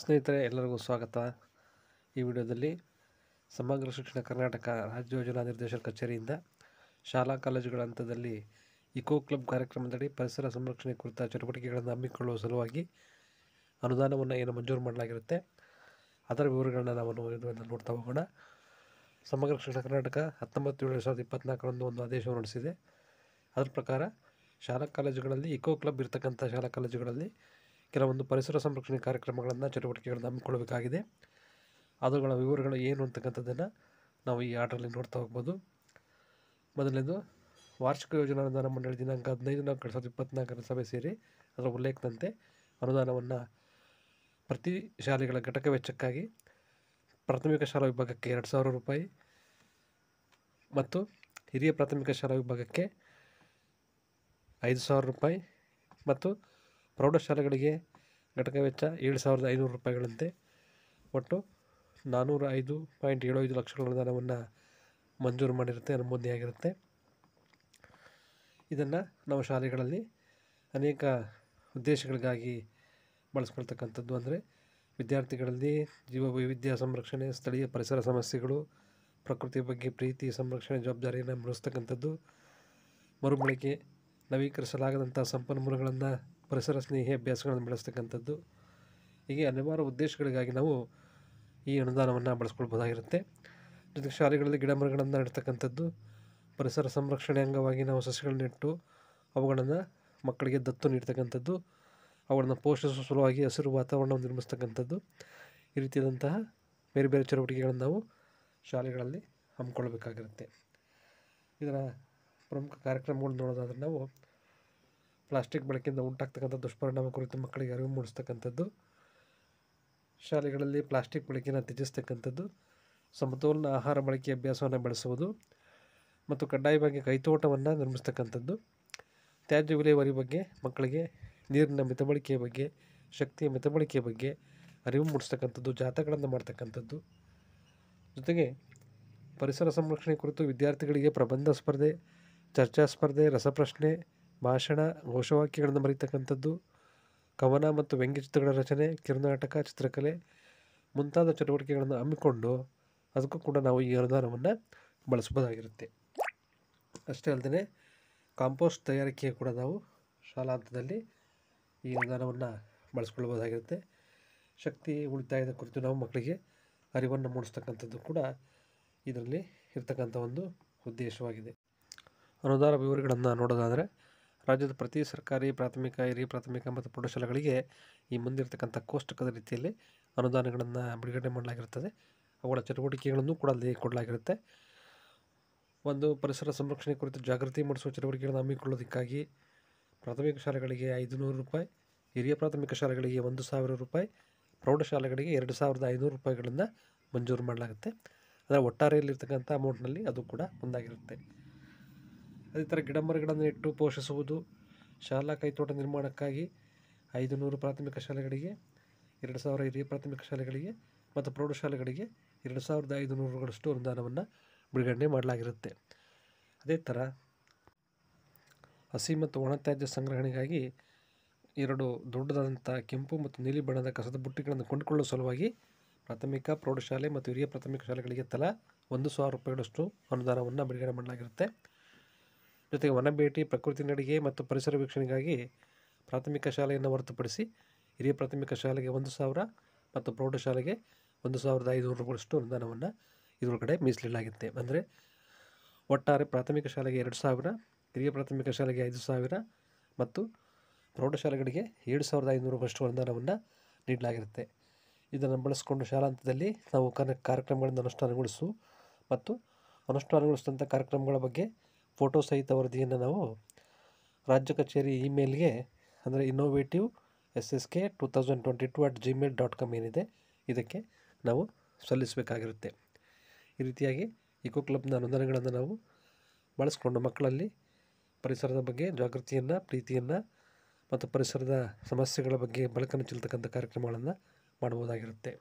ಸ್ನೇಹಿತರೆ, ಎಲ್ಲರಿಗೂ ಸ್ವಾಗತ. ಈ ವಿಡಿಯೋದಲ್ಲಿ ಸಮಗ್ರ ಶಿಕ್ಷಣ ಕರ್ನಾಟಕ ರಾಜ್ಯ ಯೋಜನಾ ನಿರ್ದೇಶಕ ಕಚೇರಿಯಿಂದ ಶಾಲಾ ಕಾಲೇಜುಗಳ ಹಂತದಲ್ಲಿ ಇಕೋ ಕ್ಲಬ್ ಕಾರ್ಯಕ್ರಮದಡಿ ಪರಿಸರ ಸಂರಕ್ಷಣೆ ಕುರಿತ ಚಟುವಟಿಕೆಗಳನ್ನು ಹಮ್ಮಿಕೊಳ್ಳುವ ಸಲುವಾಗಿ ಅನುದಾನವನ್ನು ಏನು ಮಂಜೂರು ಮಾಡಲಾಗಿರುತ್ತೆ, ಅದರ ವಿವರಗಳನ್ನ ನಾವು ನೋಡ್ತಾ ಹೋಗೋಣ. ಸಮಗ್ರ ಶಿಕ್ಷಣ ಕರ್ನಾಟಕ ಹತ್ತೊಂಬತ್ತು ಏಳು ಸಾವಿರದ ಇಪ್ಪತ್ತ್ನಾಲ್ಕರಂದು ಒಂದು ಆದೇಶ ಹೊರಡಿಸಿದೆ. ಅದರ ಪ್ರಕಾರ ಶಾಲಾ ಕಾಲೇಜುಗಳಲ್ಲಿ ಇಕೋ ಕ್ಲಬ್ ಇರತಕ್ಕಂಥ ಶಾಲಾ ಕಾಲೇಜುಗಳಲ್ಲಿ ಕೆಲವೊಂದು ಪರಿಸರ ಸಂರಕ್ಷಣೆ ಕಾರ್ಯಕ್ರಮಗಳನ್ನು ಚಟುವಟಿಕೆಗಳನ್ನು ಹಮ್ಮಿಕೊಳ್ಳಬೇಕಾಗಿದೆ. ಅವುಗಳ ವಿವರಗಳು ಏನು ಅಂತಕ್ಕಂಥದ್ದನ್ನು ನಾವು ಈ ಆರ್ಡ್ರಲ್ಲಿ ನೋಡ್ತಾ ಹೋಗ್ಬೋದು. ಮೊದಲನೇದು, ವಾರ್ಷಿಕ ಯೋಜನಾ ಅನುದಾನ ಮಂಡಳಿ ದಿನಾಂಕ ಹದಿನೈದು ನಾಲ್ಕು ಎರಡು ಸಾವಿರದ ಇಪ್ಪತ್ತ್ನಾಲ್ಕರ ಸಭೆ ಸೇರಿ ಅದರ ಉಲ್ಲೇಖದಂತೆ ಅನುದಾನವನ್ನು ಪ್ರತಿ ಶಾಲೆಗಳ ಘಟಕ ವೆಚ್ಚಕ್ಕಾಗಿ ಪ್ರಾಥಮಿಕ ಶಾಲಾ ವಿಭಾಗಕ್ಕೆ ಎರಡು ಸಾವಿರ ರೂಪಾಯಿ ಮತ್ತು ಹಿರಿಯ ಪ್ರಾಥಮಿಕ ಶಾಲಾ ವಿಭಾಗಕ್ಕೆ ಐದು ಸಾವಿರ ರೂಪಾಯಿ ಮತ್ತು ಪ್ರೌಢಶಾಲೆಗಳಿಗೆ ಘಟಕ ವೆಚ್ಚ ಏಳು ಸಾವಿರದ ಐನೂರು ರೂಪಾಯಿಗಳಂತೆ. ಒಟ್ಟು ನಾನ್ನೂರ ಐದು ಪಾಯಿಂಟ್ ಏಳು ಐದು ಲಕ್ಷಗಳ ಅನುದಾನವನ್ನು ಮಂಜೂರು ಮಾಡಿರುತ್ತೆ ಅನುಮೋದನೆಯಾಗಿರುತ್ತೆ ಇದನ್ನು ನಮ್ಮ ಶಾಲೆಗಳಲ್ಲಿ ಅನೇಕ ಉದ್ದೇಶಗಳಿಗಾಗಿ ಬಳಸ್ಕೊಳ್ತಕ್ಕಂಥದ್ದು ಅಂದರೆ ವಿದ್ಯಾರ್ಥಿಗಳಲ್ಲಿ ಜೀವ ವೈವಿಧ್ಯ ಸಂರಕ್ಷಣೆ, ಸ್ಥಳೀಯ ಪರಿಸರ ಸಮಸ್ಯೆಗಳು ಪ್ರಕೃತಿ ಬಗ್ಗೆ ಪ್ರೀತಿ, ಸಂರಕ್ಷಣೆ, ಜವಾಬ್ದಾರಿಯನ್ನು ಬೆಳೆಸ್ತಕ್ಕಂಥದ್ದು ಮರುಬಳಕೆ ನವೀಕರಿಸಲಾಗದಂಥ ಸಂಪನ್ಮೂಲಗಳನ್ನು ಪರಿಸರ ಸ್ನೇಹಿ ಅಭ್ಯಾಸಗಳನ್ನು ಬೆಳೆಸ್ತಕ್ಕಂಥದ್ದು. ಹೀಗೆ ಹಲವಾರು ಉದ್ದೇಶಗಳಿಗಾಗಿ ನಾವು ಈ ಅನುದಾನವನ್ನು ಬಳಸ್ಕೊಳ್ಬೋದಾಗಿರುತ್ತೆ. ಜೊತೆಗೆ ಶಾಲೆಗಳಲ್ಲಿ ಗಿಡ ಮರಗಳನ್ನು ನೆಡ್ತಕ್ಕಂಥದ್ದು, ಪರಿಸರ ಸಂರಕ್ಷಣೆ ಅಂಗವಾಗಿ ನಾವು ಸಸ್ಯಗಳನ್ನ ಇಟ್ಟು ಅವುಗಳನ್ನು ಮಕ್ಕಳಿಗೆ ದತ್ತು ನೀಡ್ತಕ್ಕಂಥದ್ದು, ಅವುಗಳನ್ನು ಪೋಷಿಸುವ ಸಲುವಾಗಿ ಹಸಿರು ವಾತಾವರಣವನ್ನು ನಿರ್ಮಿಸ್ತಕ್ಕಂಥದ್ದು. ಈ ರೀತಿಯಾದಂತಹ ಬೇರೆ ಬೇರೆ ಚಟುವಟಿಕೆಗಳನ್ನು ನಾವು ಶಾಲೆಗಳಲ್ಲಿ ಹಮ್ಮಿಕೊಳ್ಬೇಕಾಗಿರುತ್ತೆ ಇದರ ಪ್ರಮುಖ ಕಾರ್ಯಕ್ರಮಗಳು ನೋಡೋದಾದ್ರೆ ನಾವು ಪ್ಲಾಸ್ಟಿಕ್ ಬಳಕೆಯಿಂದ ಉಂಟಾಗ್ತಕ್ಕಂಥ ದುಷ್ಪರಿಣಾಮ ಕುರಿತು ಮಕ್ಕಳಿಗೆ ಅರಿವು ಮೂಡಿಸ್ತಕ್ಕಂಥದ್ದು. ಶಾಲೆಗಳಲ್ಲಿ ಪ್ಲಾಸ್ಟಿಕ್ ಬಳಕೆಯನ್ನು ತ್ಯಜಿಸ್ತಕ್ಕಂಥದ್ದು. ಸಮತೋಲನ ಆಹಾರ ಬಳಕೆ ಅಭ್ಯಾಸವನ್ನು ಬೆಳೆಸುವುದು ಮತ್ತು ಕಡ್ಡಾಯವಾಗಿ ಕೈತೋಟವನ್ನು ನಿರ್ಮಿಸ್ತಕ್ಕಂಥದ್ದು. ತ್ಯಾಜ್ಯ ವಿಲೇವಾರಿ ಬಗ್ಗೆ ಮಕ್ಕಳಿಗೆ ನೀರಿನ ಮಿತಬಳಕೆಯ ಬಗ್ಗೆ, ಶಕ್ತಿಯ ಮಿತಬಳಕೆಯ ಬಗ್ಗೆ ಅರಿವು ಮೂಡಿಸ್ತಕ್ಕಂಥದ್ದು, ಜಾಥಾಗಳನ್ನು ಮಾಡ್ತಕ್ಕಂಥದ್ದು. ಜೊತೆಗೆ ಪರಿಸರ ಸಂರಕ್ಷಣೆ ಕುರಿತು ವಿದ್ಯಾರ್ಥಿಗಳಿಗೆ ಪ್ರಬಂಧ ಸ್ಪರ್ಧೆ, ಚರ್ಚಾ ಸ್ಪರ್ಧೆ, ರಸಪ್ರಶ್ನೆ ಭಾಷಣ, ಘೋಷವಾಕ್ಯಗಳನ್ನು ಬರೀತಕ್ಕಂಥದ್ದು, ಕವನ ಮತ್ತು ವ್ಯಂಗ್ಯಚಿತ್ರಗಳ ರಚನೆ, ಕಿರುನಾಟಕ, ಚಿತ್ರಕಲೆ ಮುಂತಾದ ಚಟುವಟಿಕೆಗಳನ್ನು ಹಮ್ಮಿಕೊಂಡು ಅದಕ್ಕೂ ಕೂಡ ನಾವು ಈ ಅನುದಾನವನ್ನು ಬಳಸ್ಬೋದಾಗಿರುತ್ತೆ ಅಷ್ಟೇ ಅಲ್ಲದೆ ಕಾಂಪೋಸ್ಟ್ ತಯಾರಿಕೆಯ ಕೂಡ ನಾವು ಶಾಲಾ ಹಂತದಲ್ಲಿ ಈ ಅನುದಾನವನ್ನು ಬಳಸ್ಕೊಳ್ಬೋದಾಗಿರುತ್ತೆ ಶಕ್ತಿ ಉಳಿತಾಯದ ಕುರಿತು ನಾವು ಮಕ್ಕಳಿಗೆ ಅರಿವನ್ನು ಮೂಡಿಸ್ತಕ್ಕಂಥದ್ದು ಕೂಡ ಇದರಲ್ಲಿ ಇರ್ತಕ್ಕಂಥ ಒಂದು ಉದ್ದೇಶವಾಗಿದೆ. ಅನುದಾನ ವಿವರಗಳನ್ನು ನೋಡೋದಾದರೆ ರಾಜ್ಯದ ಪ್ರತಿ ಸರ್ಕಾರಿ, ಪ್ರಾಥಮಿಕ, ಹಿರಿಯ ಪ್ರಾಥಮಿಕ ಮತ್ತು ಪ್ರೌಢಶಾಲೆಗಳಿಗೆ ಈ ಮುಂದಿರತಕ್ಕಂಥ ಕೋಷ್ಟಕದ ರೀತಿಯಲ್ಲಿ ಅನುದಾನಗಳನ್ನು ಬಿಡುಗಡೆ ಮಾಡಲಾಗಿರುತ್ತದೆ. ಅವುಗಳ ಚಟುವಟಿಕೆಗಳನ್ನು ಕೂಡ ಅಲ್ಲಿ ಕೊಡಲಾಗಿರುತ್ತೆ. ಒಂದು ಪರಿಸರ ಸಂರಕ್ಷಣೆ ಕುರಿತು ಜಾಗೃತಿ ಮೂಡಿಸುವ ಚಟುವಟಿಕೆಗಳನ್ನು ಹಮ್ಮಿಕೊಳ್ಳೋದಕ್ಕಾಗಿ ಪ್ರಾಥಮಿಕ ಶಾಲೆಗಳಿಗೆ ಐದು ನೂರು ರೂಪಾಯಿ, ಹಿರಿಯ ಪ್ರಾಥಮಿಕ ಶಾಲೆಗಳಿಗೆ ಒಂದು ಸಾವಿರ ರೂಪಾಯಿ, ಪ್ರೌಢಶಾಲೆಗಳಿಗೆ ಎರಡು ಸಾವಿರದ ಐನೂರು ರೂಪಾಯಿಗಳನ್ನು ಮಂಜೂರು ಮಾಡಲಾಗುತ್ತೆ. ಅದರ ಒಟ್ಟಾರೆಯಲ್ಲಿರ್ತಕ್ಕಂಥ ಅಮೌಂಟ್ನಲ್ಲಿ ಅದು ಕೂಡ ಒಂದಾಗಿರುತ್ತೆ. ಅದೇ ಥರ ಗಿಡ ಮರಗಳನ್ನು ನೆಟ್ಟು ಪೋಷಿಸುವುದು ಶಾಲಾ ಕೈತೋಟ ನಿರ್ಮಾಣಕ್ಕಾಗಿ ಐದು ನೂರು ಪ್ರಾಥಮಿಕ ಶಾಲೆಗಳಿಗೆ, ಎರಡು ಸಾವಿರ ಹಿರಿಯ ಪ್ರಾಥಮಿಕ ಶಾಲೆಗಳಿಗೆ ಮತ್ತು ಪ್ರೌಢಶಾಲೆಗಳಿಗೆ ಎರಡು ಸಾವಿರದ ಐದು ನೂರುಗಳಷ್ಟು ಅನುದಾನವನ್ನು ಬಿಡುಗಡೆ ಮಾಡಲಾಗಿರುತ್ತೆ. ಅದೇ ಥರ ಹಸಿ ಮತ್ತು ಒಣತ್ಯಾಜ್ಯ ಸಂಗ್ರಹಣೆಗಾಗಿ ಎರಡು ದೊಡ್ಡದಾದಂಥ ಕೆಂಪು ಮತ್ತು ನೀಲಿ ಬಣ್ಣದ ಕಸದ ಬುಟ್ಟಿಗಳನ್ನು ಕೊಂಡುಕೊಳ್ಳುವ ಸಲುವಾಗಿ ಪ್ರಾಥಮಿಕ, ಪ್ರೌಢಶಾಲೆ ಮತ್ತು ಹಿರಿಯ ಪ್ರಾಥಮಿಕ ಶಾಲೆಗಳಿಗೆ ತಲಾ ಒಂದು ಸಾವಿರ ರೂಪಾಯಿಗಳಷ್ಟು ಅನುದಾನವನ್ನು ಬಿಡುಗಡೆ ಮಾಡಲಾಗಿರುತ್ತೆ. ಜೊತೆಗೆ ವನಭೇಟಿ, ಪ್ರಕೃತಿ ನಡಿಗೆ ಮತ್ತು ಪರಿಸರ ವೀಕ್ಷಣೆಗಾಗಿ ಪ್ರಾಥಮಿಕ ಶಾಲೆಯನ್ನು ಹೊರತುಪಡಿಸಿ ಹಿರಿಯ ಪ್ರಾಥಮಿಕ ಶಾಲೆಗೆ ಒಂದು ಸಾವಿರ ಮತ್ತು ಪ್ರೌಢಶಾಲೆಗೆ ಒಂದು ಸಾವಿರದ ಐದುನೂರು ರೂಪಾಯಿಷ್ಟು ಅನುದಾನವನ್ನು ಇದರೊಳಗಡೆ ಮೀಸಲಿಡಲಾಗಿದೆ ಅಂದರೆ ಒಟ್ಟಾರೆ ಪ್ರಾಥಮಿಕ ಶಾಲೆಗೆ ಎರಡು ಸಾವಿರ, ಹಿರಿಯ ಪ್ರಾಥಮಿಕ ಶಾಲೆಗೆ ಐದು ಸಾವಿರ ಮತ್ತು ಪ್ರೌಢಶಾಲೆಗಳಿಗೆ ಏಳು ಸಾವಿರದ ಐನೂರಷ್ಟು ಅನುದಾನವನ್ನು ನೀಡಲಾಗಿರುತ್ತೆ. ಇದನ್ನು ಬಳಸಿಕೊಂಡು ಶಾಲಾ ಹಂತದಲ್ಲಿ ನಾವು ಕಾರ್ಯಕ್ರಮಗಳನ್ನು ಅನುಷ್ಠಾನಗೊಳಿಸು ಮತ್ತು ಅನುಷ್ಠಾನಗೊಳಿಸಿದಂಥ ಕಾರ್ಯಕ್ರಮಗಳ ಬಗ್ಗೆ ಫೋಟೋ ಸಹಿತ ವರದಿಯನ್ನು ನಾವು ರಾಜ್ಯ ಕಚೇರಿ ಇಮೇಲ್ಗೆ, ಅಂದರೆ innovative S S K two thousand twenty two at Gmail dot com ಏನಿದೆ, ಇದಕ್ಕೆ ನಾವು ಸಲ್ಲಿಸಬೇಕಾಗಿರುತ್ತೆ. ಈ ರೀತಿಯಾಗಿ ಇಕೋ ಕ್ಲಬ್ನ ಅನುದಾನಗಳನ್ನು ನಾವು ಬಳಸ್ಕೊಂಡು ಮಕ್ಕಳಲ್ಲಿ ಪರಿಸರದ ಬಗ್ಗೆ, ಜಾಗೃತಿಯನ್ನು, ಪ್ರೀತಿಯನ್ನು ಮತ್ತು ಪರಿಸರದ ಸಮಸ್ಯೆಗಳ ಬಗ್ಗೆ ಬೆಳಕನ್ನು ಚೆಲ್ತಕ್ಕಂಥ ಕಾರ್ಯಕ್ರಮಗಳನ್ನು ಮಾಡ್ಬೋದಾಗಿರುತ್ತೆ